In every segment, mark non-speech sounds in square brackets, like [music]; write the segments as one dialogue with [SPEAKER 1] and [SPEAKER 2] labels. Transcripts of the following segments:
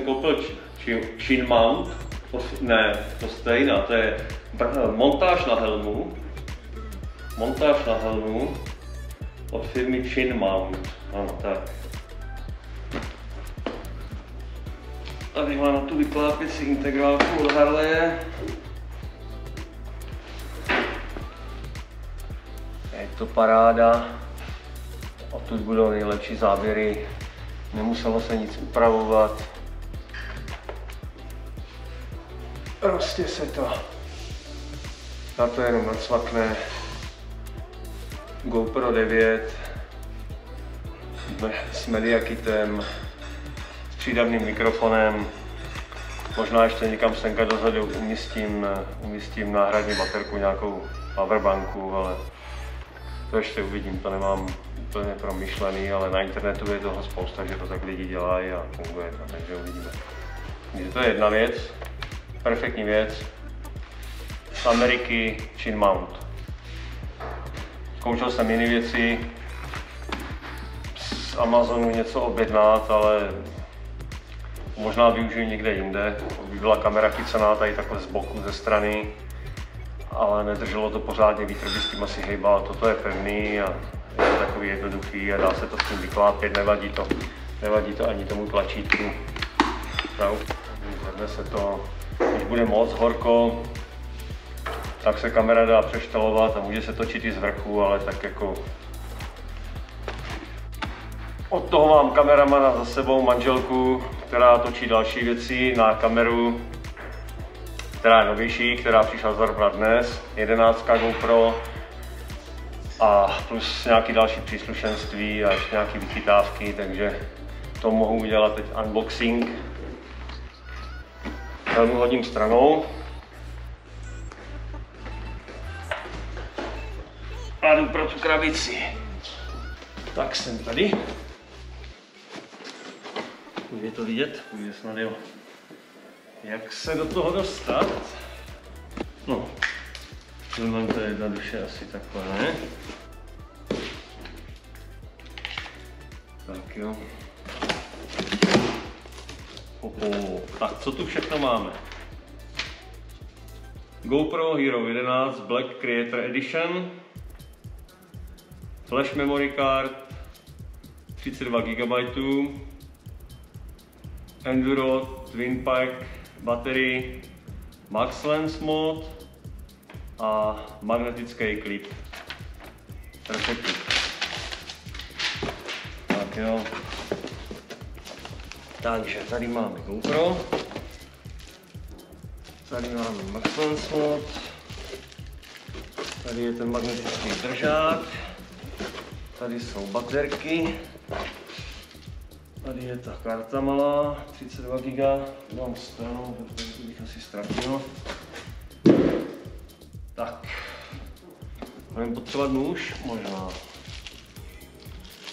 [SPEAKER 1] jsem koupil chin mount. To, ne, to stejná, to je montáž na helmu. Montáž na helmu od firmy Chin Mount. Ano, tak. Tady má na tu vyklápěcí integrálku od Harleje. Je to paráda. Odtud budou nejlepší záběry. Nemuselo se nic upravovat. Prostě se to na to jenom nacvakne. GoPro 9 s Mediakitem, s přídavným mikrofonem. Možná ještě někam senka dozadu umístím, umístím náhradní baterku, nějakou powerbanku, ale to ještě uvidím, to nemám úplně promyšlený, ale na internetu je toho spousta, že to tak lidi dělají a funguje to, takže uvidíme. Takže to je jedna věc, perfektní věc. Z Ameriky Chin Mount. Zkoušel jsem jiné věci, z Amazonu něco objednat, ale možná využiju někde jinde. By byla kamera chycená tady takhle z boku, ze strany, ale nedrželo to pořádně, vítr by s tím asi hejbal. Toto je pevný a je to takový jednoduchý a dá se to s tím vyklápět, nevadí to, nevadí to ani tomu tlačítku. Zvedne se to, když bude moc horko, tak se kamera dá přeštelovat a může se točit i z vrchu, ale tak jako od toho mám kameramana za sebou, manželku, která točí další věci na kameru, která je novější, která přišla zrovna dnes, 11 GoPro a plus nějaký další příslušenství a ještě nějaké vychytávky, takže to mohu udělat teď unboxing. Helmu hodím stranou. A jdu pro tu krabici. Tak jsem tady. Je to vidět? Půjde snad jo. Jak se do toho dostat? No, mám to jednoduše asi takhle, ne? Tak jo. Oho, tak co tu všechno máme? GoPro Hero 11 Black Creator Edition Flash memory card 32 GB Enduro Twin Pack baterii Max Lens mod a magnetický klip. Perfektní. Tak jo. Takže tady máme GoPro. Tady máme Max Lens mod. Tady je ten magnetický držák. Tady jsou baterky. Tady je ta karta malá, 32 GB, mám stranou, protože bych asi ztratil. Tak, budeme potřebovat nůž, možná.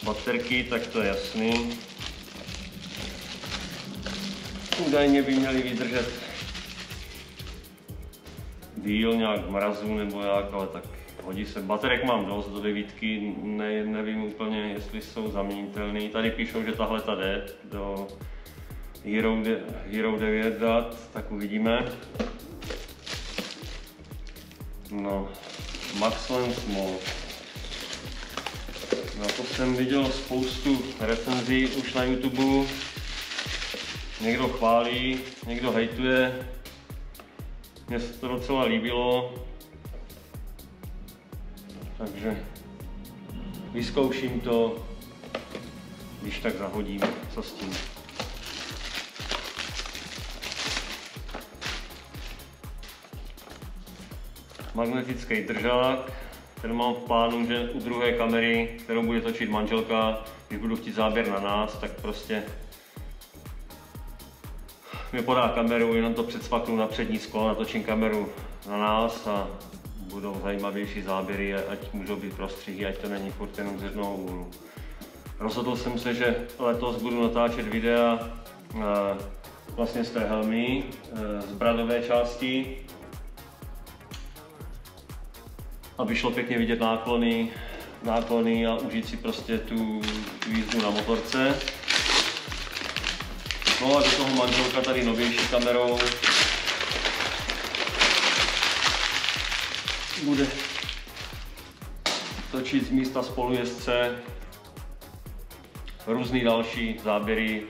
[SPEAKER 1] Baterky, tak to je jasný. Údajně by měly vydržet díl nějak mrazu nebo jak, ale tak hodí se. Baterek mám dost do devítky, ne, nevím úplně, jestli jsou zaměnitelný. Tady píšou, že tahle ta jde do Hero, de, Hero 9 dat, tak uvidíme. No, Max Lens Mode. Na to jsem viděl spoustu recenzí už na YouTube. Někdo chválí, někdo hejtuje. Mně se to docela líbilo, takže vyzkouším to, když tak zahodím, co s tím. Magnetický držák, ten mám v plánu, že u druhé kamery, kterou bude točit manželka, když budu chtít záběr na nás, tak prostě mi podá kameru, jenom to předsvaknu na přední sklo, natočím kameru na nás a budou zajímavější záběry, ať můžou být prostřihy, ať to není furt jenom z jednoho úhlu. Rozhodl jsem se, že letos budu natáčet videa eh, vlastně z té helmy, eh, z bradové části. aby šlo pěkně vidět náklony, náklony a užít si prostě tu, jízdu na motorce. No a do toho manželka tady novější kamerou bude točit z místa spolujezdce různý další záběry,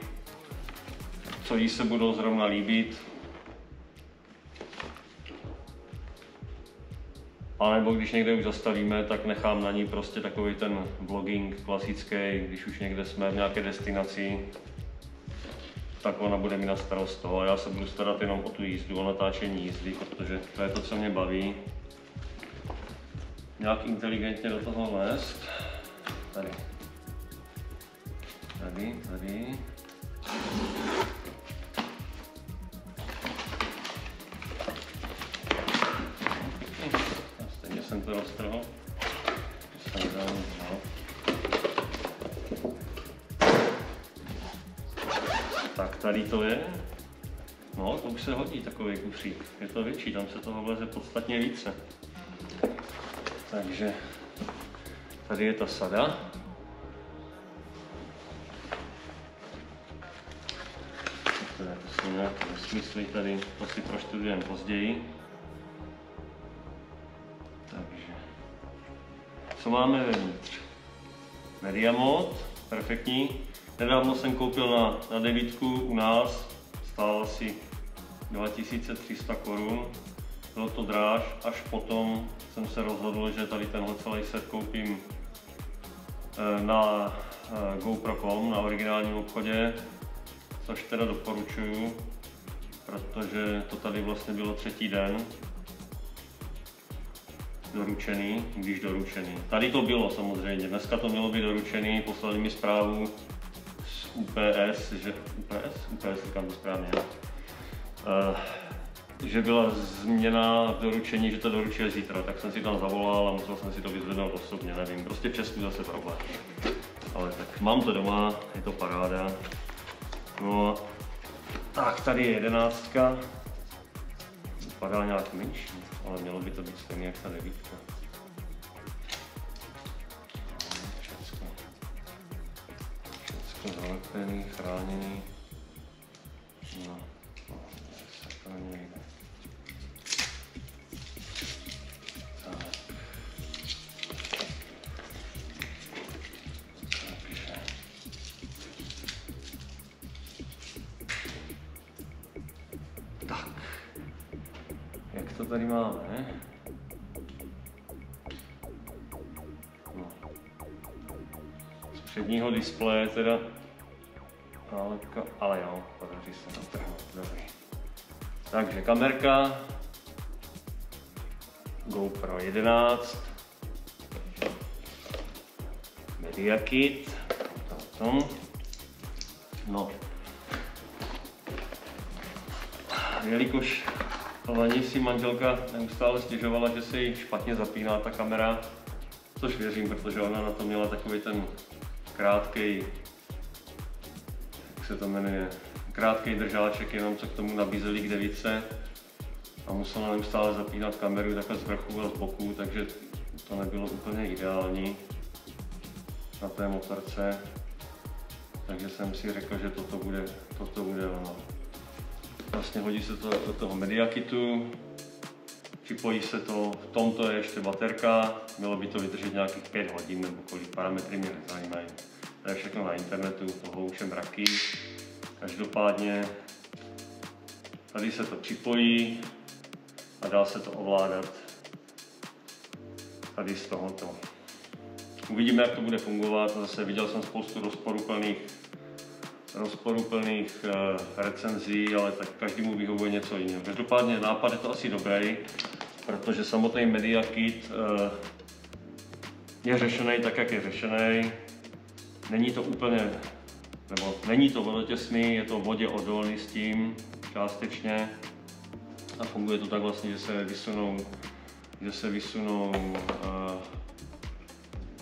[SPEAKER 1] co jí se budou zrovna líbit. A nebo když někde už zastavíme, tak nechám na ní prostě takový ten vlogging klasický, když už někde jsme v nějaké destinaci, tak ona bude mít na starost to a já se budu starat jenom o tu jízdu, o natáčení jízdy, protože to je to, co mě baví. Nějak inteligentně do toho vést. Tady. Tady, tady. Stejně jsem to roztrhl. Jsem dal, no. Tady to je. No, to už se hodí takový kufřík. Je to větší, tam se toho vleze podstatně více. Takže tady je ta sada. To jsou nějaké nesmysly tady, to si proštudujeme později. Takže, co máme vevnitř? Media mod, perfektní. Nedávno jsem koupil na, na devítku u nás, stál asi 2300 korun. Bylo to dráž, až potom jsem se rozhodl, že tady tenhle celý set koupím eh, na eh, GoPro.com, na originálním obchodě, což teda doporučuju, protože to tady vlastně bylo třetí den doručený, když doručený. Tady to bylo samozřejmě, dneska to mělo být doručený, poslali mi zprávu UPS, že UPS, UPS říkám to správně, uh, že byla změna v doručení, že to doručí zítra, tak jsem si tam zavolal a musel jsem si to vyzvednout osobně, nevím, prostě v Česku zase problém. Ale tak mám to doma, je to paráda. No, tak tady je jedenáctka. Vypadá nějak menší, ale mělo by to být stejně jak ta devítka. Všecko zalepený, chráněný. No, no, to. Tak. Jak to tady máme? No. Z předního displeje teda nálepka, ale jo, podaří se natrhnout, dobrý. Takže kamerka, GoPro 11, Media Kit, tom. No, jelikož loni si manželka neustále stěžovala, že se jí špatně zapíná ta kamera, což věřím, protože ona na to měla takový ten krátký, se to jmenuje, krátký držáček, jenom co k tomu nabízeli k device a musela neustále zapínat kameru takhle z vrchu a z boku, takže to nebylo úplně ideální na té motorce. Takže jsem si řekl, že toto bude, toto bude ono. Vlastně hodí se to do toho mediakitu, připojí se to, v tomto je ještě baterka, mělo by to vydržet nějakých 5 hodin nebo kolik parametry mě nezajímají. To je všechno na internetu, toho už je mraky. Každopádně tady se to připojí a dá se to ovládat tady z tohoto. Uvidíme, jak to bude fungovat. Zase viděl jsem spoustu rozporuplných, rozporuplných uh, recenzí, ale tak každému vyhovuje něco jiného. Každopádně nápad je to asi dobrý, protože samotný Media Kit uh, je řešený tak, jak je řešený. Není to úplně, nebo není to vodotěsný, je to vodě odolný s tím částečně a funguje to tak vlastně, že se vysunou, že se vysunou uh,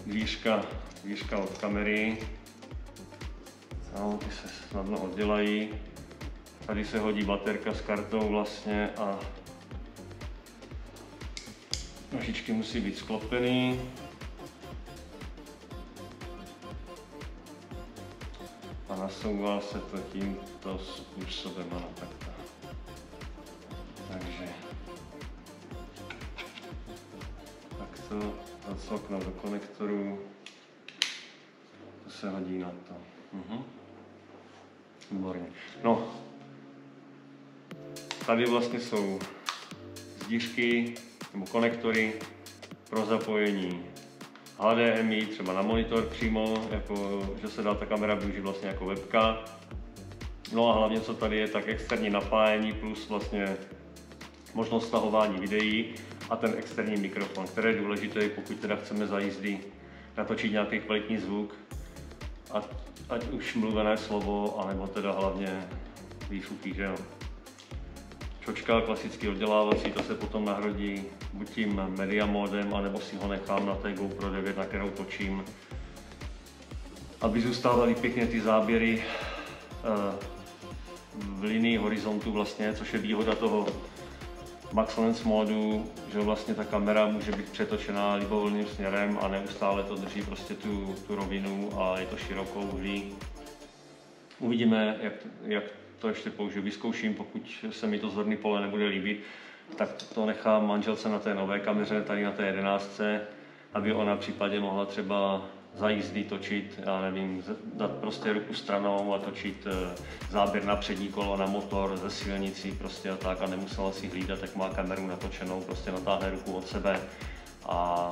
[SPEAKER 1] dvířka, dvířka od kamery. No, ty se snadno oddělají. Tady se hodí baterka s kartou vlastně a Nožičky musí být sklopený. Nasouvá se to tímto způsobem, ano, takto. Takže takto zacvaknout do konektoru. To se hodí na to. Mhm. Výborně. No, tady vlastně jsou zdířky nebo konektory pro zapojení HDMI třeba na monitor přímo, jako, že se dá ta kamera využít vlastně jako webka. No a hlavně co tady je, tak externí napájení plus vlastně možnost stahování videí a ten externí mikrofon, který je důležitý, pokud teda chceme za jízdy natočit nějaký kvalitní zvuk, a, ať už mluvené slovo, anebo teda hlavně výfuky, že jo. Čočka klasický oddělávací, to se potom nahrodí buď tím media modem, anebo si ho nechám na té GoPro 9, na kterou točím, aby zůstávaly pěkně ty záběry eh, v linii horizontu vlastně, což je výhoda toho Max Lens modu, že vlastně ta kamera může být přetočená libovolným směrem a neustále to drží prostě tu, tu rovinu a je to širokou uhlí. Uvidíme, jak, jak to ještě použiju, vyzkouším, pokud se mi to zorný pole nebude líbit, tak to nechám manželce na té nové kameře, tady na té jedenáctce, aby ona případně mohla třeba za jízdy točit, já nevím, dát prostě ruku stranou a točit eh, záběr na přední kolo, na motor, ze silnicí prostě a tak a nemusela si hlídat, jak má kameru natočenou, prostě natáhne ruku od sebe a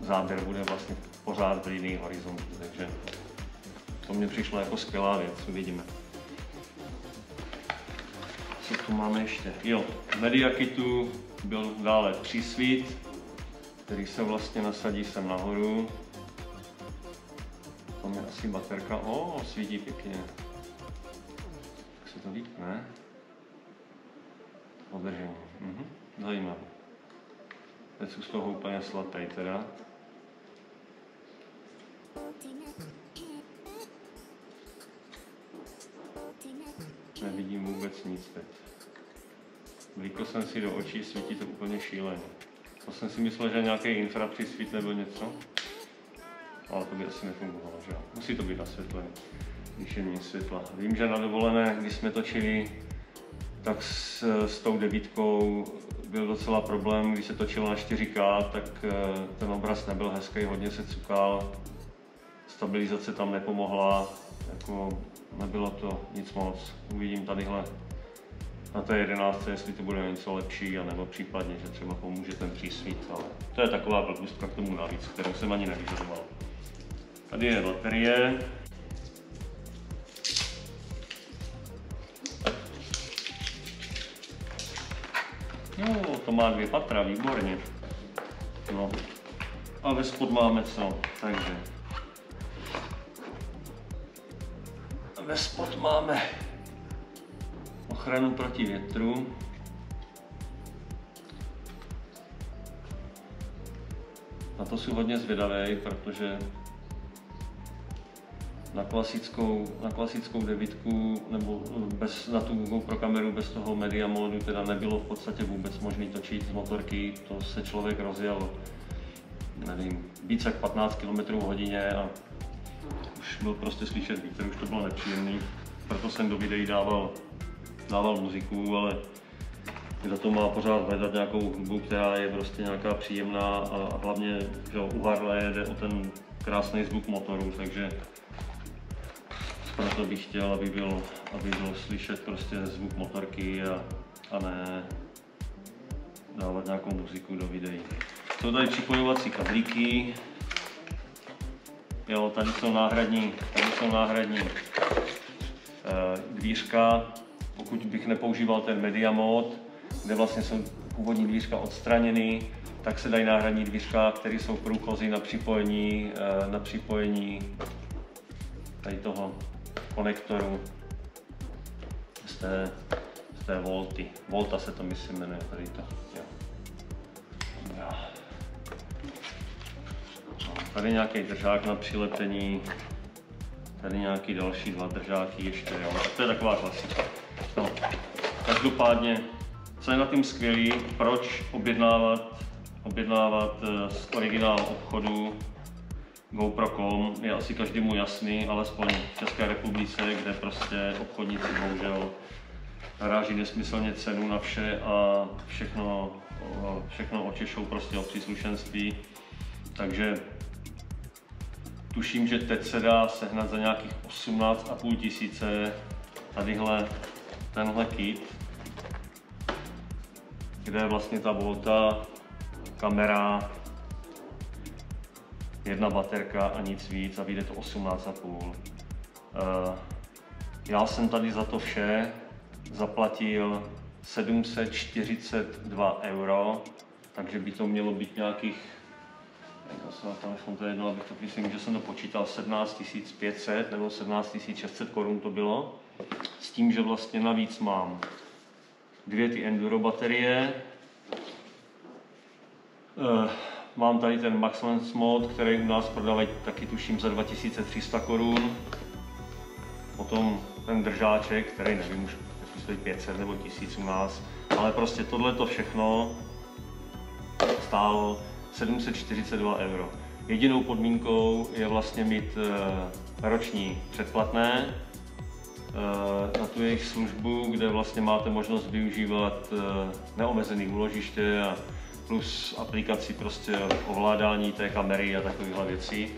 [SPEAKER 1] záběr bude vlastně pořád v linii horizontu, takže to mě přišlo jako skvělá věc, uvidíme. Co tu máme ještě? Jo, Media Kitu byl dále přísvít, který se vlastně nasadí sem nahoru. Tam je asi baterka. O, svítí pěkně. Tak se to lípne. Održení. Mhm. Zajímavé. Teď jsou z toho úplně slatý teda. Nevidím vůbec nic teď. Vlíkl jsem si do očí, svítí to úplně šíleně. To jsem si myslel, že nějaký infra svít nebo něco. Ale to by asi nefungovalo, že. Musí to být na světle, když je méně světla. Vím, že na dovolené, když jsme točili, tak s, s tou devítkou byl docela problém, když se točilo na 4K, tak eh, ten obraz nebyl hezký, hodně se cukal, stabilizace tam nepomohla, jako nebylo to nic moc. Uvidím tadyhle na té 11, jestli to bude něco lepší, anebo případně, že třeba pomůže ten přísvít, ale to je taková blbůstka k tomu navíc, kterou jsem ani nevyžadoval. Tady je baterie. No, to má dvě patra, výborně. No. A ve spod máme co, takže. Ve spod máme ochranu proti větru. Na to jsem hodně zvědavý, protože na klasickou, na klasickou devítku nebo bez, na tu GoPro kameru bez toho media modu teda nebylo v podstatě vůbec možné točit z motorky, to se člověk rozjel nevím, více jak 15 km hodině a byl prostě slyšet vítr, už to bylo nepříjemný, proto jsem do videí dával dával muziku, ale za to má pořád hledat nějakou hudbu, která je prostě nějaká příjemná a hlavně že u Harley jde o ten krásný zvuk motoru, takže proto bych chtěl, aby byl, aby byl slyšet prostě zvuk motorky a, a ne dávat nějakou muziku do videí. Jsou tady připojovací kablíky, jo, tady jsou náhradní, tady jsou náhradní e, dvířka, pokud bych nepoužíval ten media mod, kde vlastně jsou původní dvířka odstraněny, tak se dají náhradní dvířka, které jsou průchozí na připojení, eh, na připojení tady toho konektoru z té, z té volty. Volta se to myslím jmenuje tady to. Tady nějaký držák na přilepení, tady nějaký další dva držáky ještě, jo. To je taková klasika. No, každopádně Co je na tím skvělý, proč objednávat, objednávat eh, z originál obchodu GoPro.com je asi každému jasný, alespoň v České republice, kde prostě obchodníci bohužel ráží nesmyslně cenu na vše a všechno, všechno očešou prostě o příslušenství. Takže tuším, že teď se dá sehnat za nějakých 18,5 tisíce tadyhle tenhle kit, kde je vlastně ta volta, kamera, jedna baterka a nic víc a vyjde to 18,5. Eh, já jsem tady za to vše zaplatil 742 euro, takže by to mělo být nějakých, já jsem na telefon to jedno, abych to myslím, že jsem to počítal 17 500 nebo 17 600 korun to bylo, s tím, že vlastně navíc mám dvě ty enduro baterie, uh, Mám tady ten Max Lens mod, který u nás prodávají taky tuším za 2300 korun. Potom ten držáček, který nevím už, jestli stojí 500 nebo 1000 u nás, ale prostě tohle to všechno stálo 742 euro. Jedinou podmínkou je vlastně mít eh, roční předplatné eh, na tu jejich službu, kde vlastně máte možnost využívat eh, neomezený úložiště a plus aplikaci prostě ovládání té kamery a takovýchhle věcí.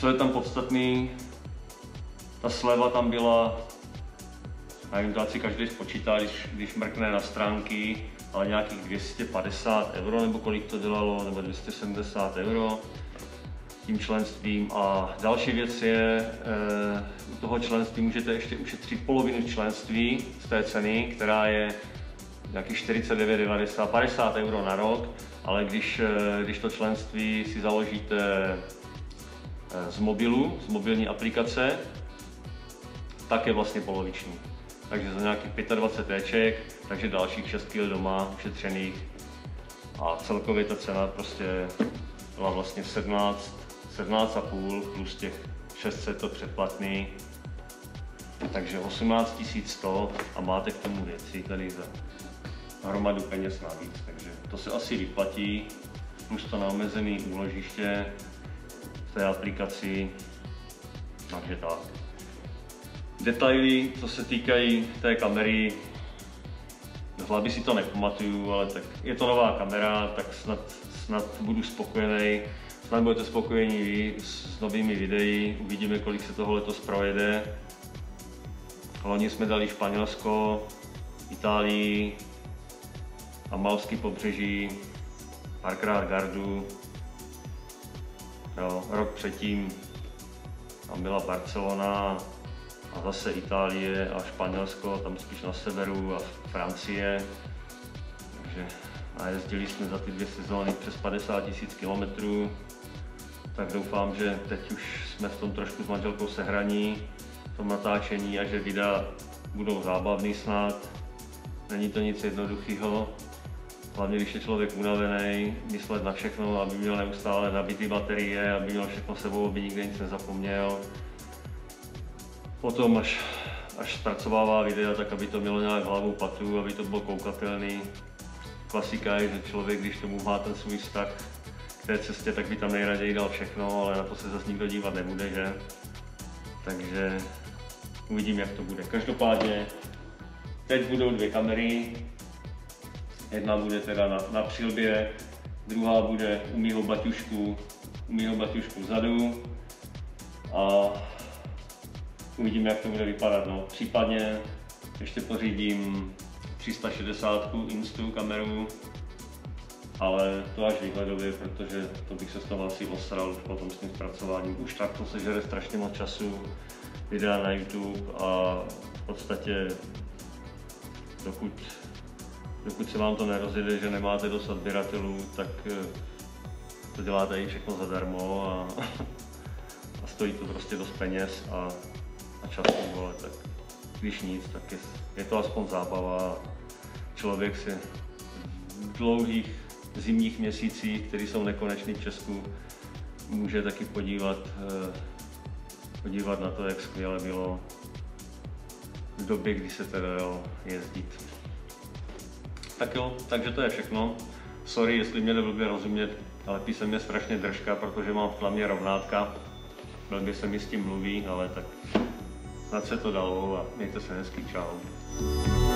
[SPEAKER 1] Co je tam podstatný, ta sleva tam byla, nevím, to si každý spočítá, když, když mrkne na stránky, ale nějakých 250 euro, nebo kolik to dělalo, nebo 270 euro tím členstvím. A další věc je, eh, u toho členství můžete ještě ušetřit polovinu členství z té ceny, která je nějakých 49,90, 50 euro na rok, ale když, eh, když to členství si založíte eh, z mobilu, z mobilní aplikace, tak je vlastně poloviční. Takže za nějakých 25 téček, takže dalších 6 kg doma ušetřených. A celkově ta cena prostě byla vlastně 17 17,5 plus těch 600 to předplatný, takže 18 100 a máte k tomu věci tady za hromadu peněz navíc, takže to se asi vyplatí, plus to neomezené úložiště v té aplikaci, takže tak. Detaily, co se týkají té kamery, z hlavy si to nepamatuju, ale tak je to nová kamera, tak snad, snad budu spokojený. Snad budete spokojení vy s novými videí, uvidíme, kolik se toho letos projede. Loni jsme dali Španělsko, Itálii, Amalský pobřeží, párkrát Gardu. Jo, rok předtím tam byla Barcelona a zase Itálie a Španělsko, tam spíš na severu a Francie. Takže najezdili jsme za ty dvě sezóny přes 50 000 kilometrů tak doufám, že teď už jsme v tom trošku s manželkou sehraní, v tom natáčení a že videa budou zábavný snad. Není to nic jednoduchého, hlavně když je člověk unavený, myslet na všechno, aby měl neustále nabitý baterie, aby měl všechno sebou, aby nikde nic nezapomněl. Potom, až, až zpracovává videa, tak aby to mělo nějak hlavu patu, aby to bylo koukatelný. Klasika je, že člověk, když tomu má ten svůj vztah té cestě, tak by tam nejraději dal všechno, ale na to se zase nikdo dívat nebude, že? Takže uvidím, jak to bude. Každopádně teď budou dvě kamery. Jedna bude teda na, na přilbě, druhá bude u mýho baťušku, u mýho baťušku vzadu. A uvidíme, jak to bude vypadat. No. Případně ještě pořídím 360 Instu kameru, ale to až výhledově, protože to bych se z toho asi osral už potom s tím zpracováním. Už tak to se žere strašně moc času, videa na YouTube a v podstatě dokud, dokud se vám to nerozjede, že nemáte dost odběratelů, tak eh, to děláte i všechno zadarmo a, [laughs] a stojí to prostě dost peněz a, a času, ale tak když nic, tak je, je to aspoň zábava. Člověk si v dlouhých zimních měsících, které jsou nekonečné v Česku, může taky podívat, eh, podívat na to, jak skvěle bylo v době, kdy se teda jezdit. Tak jo, takže to je všechno. Sorry, jestli mě neblbě rozumět, ale píše mě strašně držka, protože mám v hlavně rovnátka. Blbě se mi s tím mluví, ale tak snad se to dalo a mějte se hezký, čau.